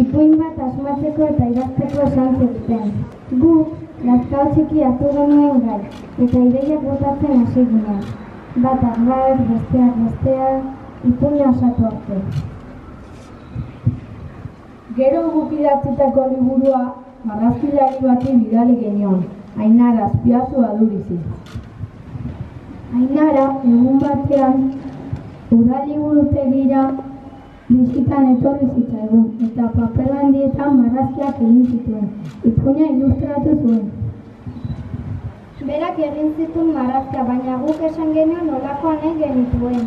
ipuin bat asmatzeko eta idazteko esan zuten. Guk, Lazkao txiki hartu genuen gai, eta ideiak botatzen hasi ginen. Bat, besteak bestea, ipuina osatu arte. Gero guk idatzitako liburua marrazkilari bati bidali genion, Ainara azpiazu adurizi. Ainara, egun batean, udaliburutegira bizitan etorri zitzaigun, marrazkiak egin zituen, ipuina ilustratu zuen. Berak egin zituen marrazkia, baina guk esan genuen nolakoa nahi genituen.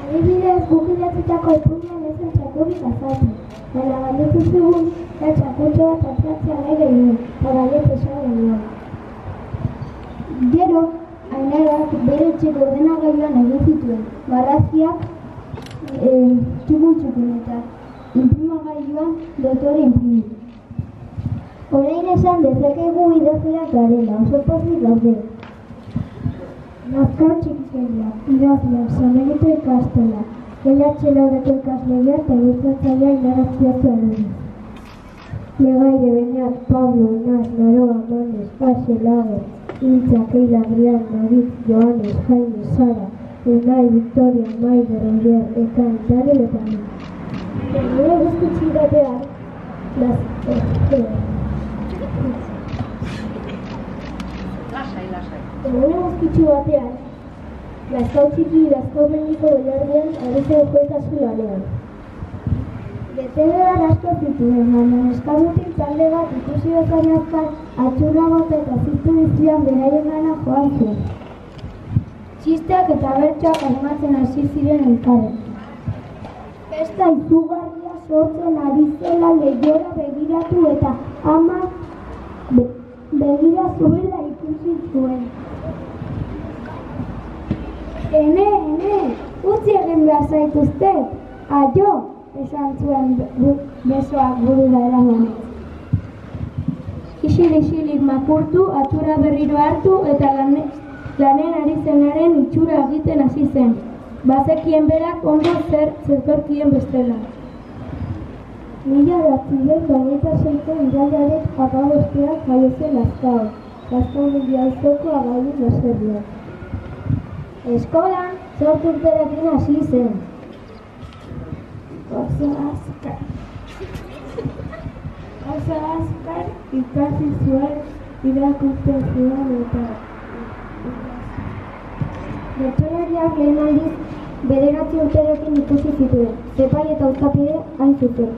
Adibidez, guk idatzitako ipuinan ezen txakurrik azaltzen, baina galdetu zigun, eta txakurtxo bat atzatzea nahi genuen, eta baiet esan genuen. Gero, Ainarak bere etxeko ordenagailuan egin zituen, marrazkiak e, txukun txukun eta imprimagailuan dotore imprimi. Horein esan dezakegu idazleak garela, oso pozik gaude. Nazkar txikikeria, idazleak, somerito ikastola, gelatxe laureko ikaslegia eta ilustratzailea inarazkiatu aluri. Legaire, Beñat, Pablo, Inaz, Naroa, Manes, Paxe, Lago, Intza, Keila, Adrián, David, Joanes, Jaime, Sara, Unai, Victoria, Maider, Roger, Ekan, Daniel eta ni. Gure guztutxi batean, las... Gure guztutxi batean, Lazkau txiki, Lazkau mendiko belardian, aritzen joetazu lanean. Betede asko zituen, baina eskabutik talde bat ikusi bezain azkar atxurra bota eta ziztu dizkian beraien gana joan zuen. Txisteak eta bertsoak asmatzen hasi ziren elkarren. Festa izugarria sortzen ari zela lehiora begiratu eta ama be, begira zuela ikusi zuen. Ene, ene, utzi egin behar zaituztet, aio, esan zuen besoak burura eraman. Isil isilik makurtu, atxura berriro hartu eta lane, lanen ari zenaren itxura egiten hasi zen. Bazekien berak ondo zer zetorkien bestela. Mila datzilen baita seiko irailaren akabosteak jaiozen Lazkao. Lazkao mila auzoko agailu baserriak. Eskolan, sortu urterekin hasi zen. Oso azkar. Oso azkar ikasi zuen irakurtzen zuen eta Bertsolariak lehen aldiz bederatzi urterekin ikusi zituen, zepai eta urkapide hain zuten.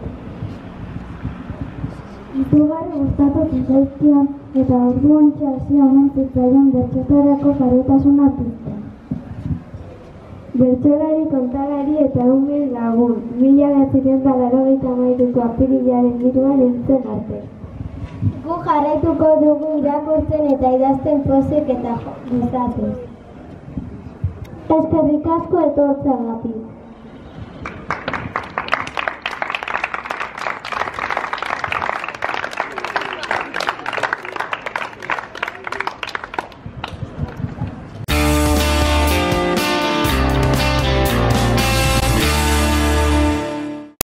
Izugarri gustatu zitzaizkion eta orduan hasi omen zitzaion bertsotarako paretasuna pizten. Bertsolari kontalari eta umen lagun, mila behatzerion da larogeita maituko apirilaren miruan entzen arte. Gu jarraituko dugu irakurtzen eta idazten pozik eta gizatuz. Eskerrik asko etortzeagatik.